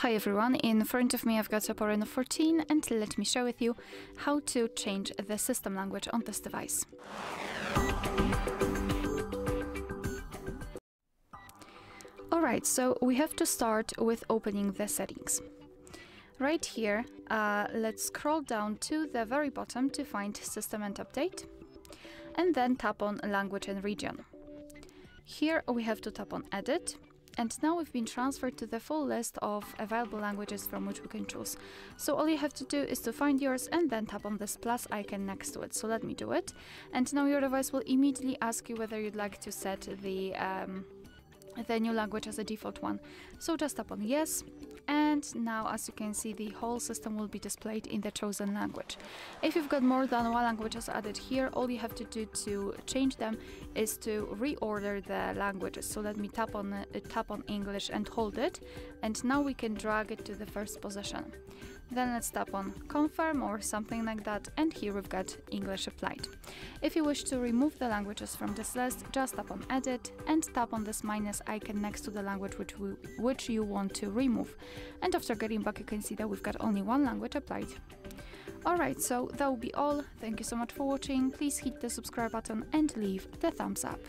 Hi everyone, in front of me I've got Oppo Reno 14 and let me share with you how to change the system language on this device. Alright, so we have to start with opening the settings. Right here, uh, let's scroll down to the very bottom to find System and Update, and then tap on Language and Region. Here we have to tap on Edit, and now we've been transferred to the full list of available languages from which we can choose. So all you have to do is to find yours and then tap on this plus icon next to it. So let me do it. And now your device will immediately ask you whether you'd like to set the um, the new language as a default one. So just tap on yes and now as you can see the whole system will be displayed in the chosen language. If you've got more than one languages added here all you have to do to change them is to reorder the languages. So let me tap on uh, tap on English and hold it and now we can drag it to the first position. Then let's tap on confirm or something like that and here we've got English applied. If you wish to remove the languages from this list, just tap on edit and tap on this minus icon next to the language which, we, which you want to remove. And after getting back you can see that we've got only one language applied. Alright, so that will be all. Thank you so much for watching. Please hit the subscribe button and leave the thumbs up.